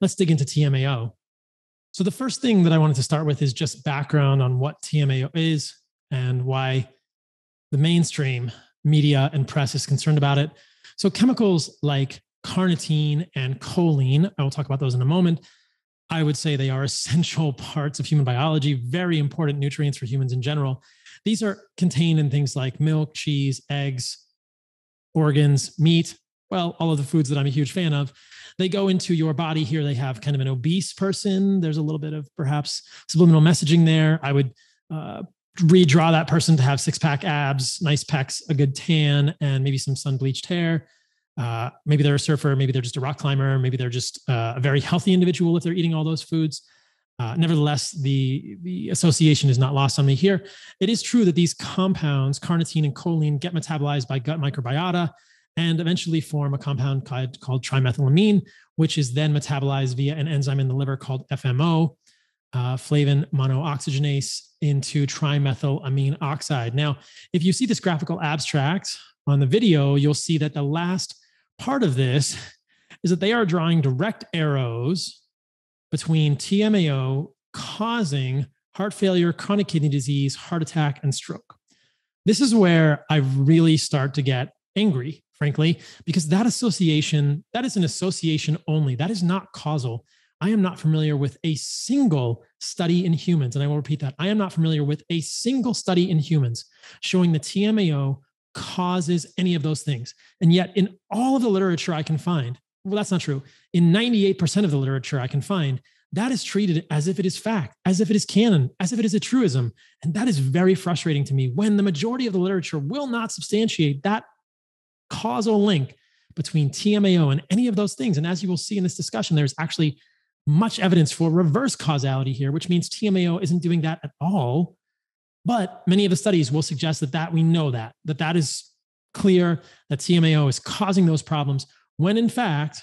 let's dig into TMAO. So, the first thing that I wanted to start with is just background on what TMAO is and why the mainstream media and press is concerned about it. So, chemicals like carnitine and choline, I will talk about those in a moment. I would say they are essential parts of human biology, very important nutrients for humans in general. These are contained in things like milk, cheese, eggs, organs, meat, well, all of the foods that I'm a huge fan of. They go into your body. Here they have kind of an obese person. There's a little bit of perhaps subliminal messaging there. I would uh, redraw that person to have six pack abs, nice pecs, a good tan, and maybe some sun bleached hair. Uh, maybe they're a surfer, maybe they're just a rock climber, maybe they're just uh, a very healthy individual if they're eating all those foods. Uh, nevertheless, the, the association is not lost on me here. It is true that these compounds, carnitine and choline, get metabolized by gut microbiota and eventually form a compound called, called trimethylamine, which is then metabolized via an enzyme in the liver called FMO, uh, flavin monooxygenase, into trimethylamine oxide. Now, if you see this graphical abstract on the video, you'll see that the last part of this is that they are drawing direct arrows between TMAO causing heart failure, chronic kidney disease, heart attack, and stroke. This is where I really start to get angry, frankly, because that association, that is an association only. That is not causal. I am not familiar with a single study in humans, and I will repeat that. I am not familiar with a single study in humans showing the TMAO causes any of those things. And yet, in all of the literature I can find, well, that's not true. In 98% of the literature I can find, that is treated as if it is fact, as if it is canon, as if it is a truism. And that is very frustrating to me when the majority of the literature will not substantiate that causal link between TMAO and any of those things. And as you will see in this discussion, there's actually much evidence for reverse causality here, which means TMAO isn't doing that at all. But many of the studies will suggest that that we know that that that is clear that TMAO is causing those problems when in fact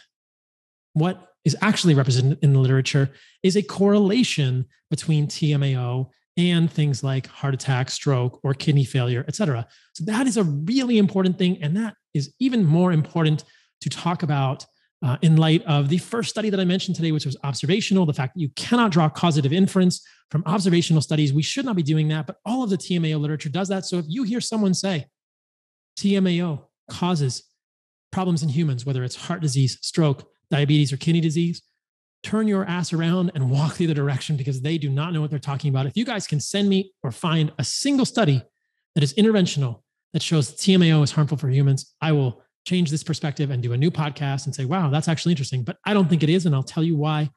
what is actually represented in the literature is a correlation between TMAO and things like heart attack, stroke, or kidney failure, et cetera. So that is a really important thing. And that is even more important to talk about uh, in light of the first study that I mentioned today, which was observational, the fact that you cannot draw causative inference from observational studies. We should not be doing that, but all of the TMAO literature does that. So if you hear someone say TMAO causes problems in humans, whether it's heart disease, stroke, diabetes, or kidney disease, turn your ass around and walk the other direction because they do not know what they're talking about. If you guys can send me or find a single study that is interventional that shows TMAO is harmful for humans, I will change this perspective and do a new podcast and say, wow, that's actually interesting. But I don't think it is. And I'll tell you why.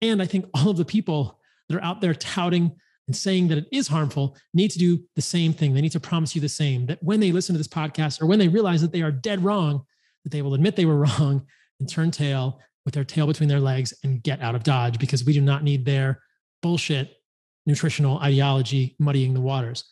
And I think all of the people that are out there touting and saying that it is harmful need to do the same thing. They need to promise you the same that when they listen to this podcast or when they realize that they are dead wrong, that they will admit they were wrong and turn tail with their tail between their legs and get out of Dodge because we do not need their bullshit nutritional ideology muddying the waters.